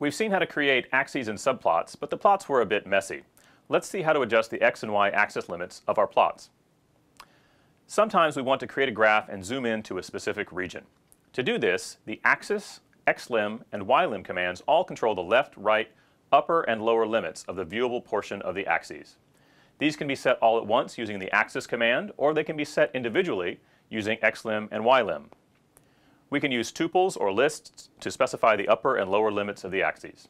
We've seen how to create axes and subplots, but the plots were a bit messy. Let's see how to adjust the x and y axis limits of our plots. Sometimes we want to create a graph and zoom in to a specific region. To do this, the axis, xlim, and ylim commands all control the left, right, upper, and lower limits of the viewable portion of the axes. These can be set all at once using the axis command, or they can be set individually using xlim and ylim. We can use tuples or lists to specify the upper and lower limits of the axes.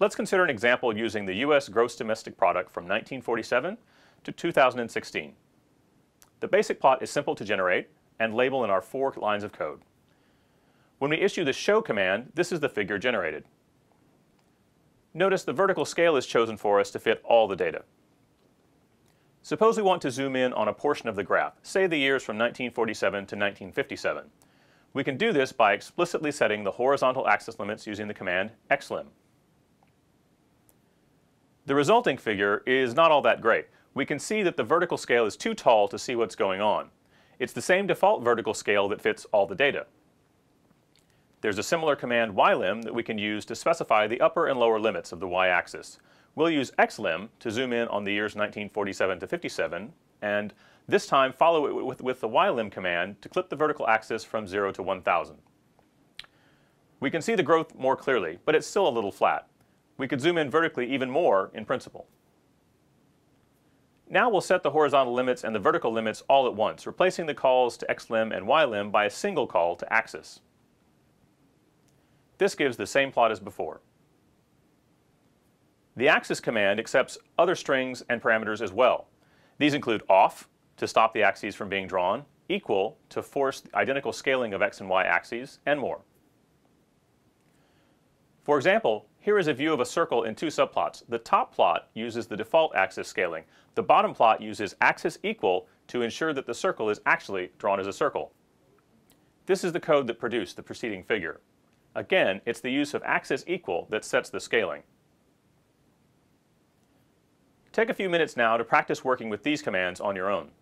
Let's consider an example using the U.S. gross domestic product from 1947 to 2016. The basic plot is simple to generate and label in our four lines of code. When we issue the show command, this is the figure generated. Notice the vertical scale is chosen for us to fit all the data. Suppose we want to zoom in on a portion of the graph, say the years from 1947 to 1957. We can do this by explicitly setting the horizontal axis limits using the command xlim. The resulting figure is not all that great. We can see that the vertical scale is too tall to see what's going on. It's the same default vertical scale that fits all the data. There's a similar command ylim that we can use to specify the upper and lower limits of the y-axis. We'll use xlim to zoom in on the years 1947 to 57 and this time, follow it with, with the ylim command to clip the vertical axis from 0 to 1000. We can see the growth more clearly, but it's still a little flat. We could zoom in vertically even more in principle. Now we'll set the horizontal limits and the vertical limits all at once, replacing the calls to xlim and ylim by a single call to axis. This gives the same plot as before. The axis command accepts other strings and parameters as well. These include off, to stop the axes from being drawn, equal to force identical scaling of x and y axes, and more. For example, here is a view of a circle in two subplots. The top plot uses the default axis scaling. The bottom plot uses axis equal to ensure that the circle is actually drawn as a circle. This is the code that produced the preceding figure. Again, it's the use of axis equal that sets the scaling. Take a few minutes now to practice working with these commands on your own.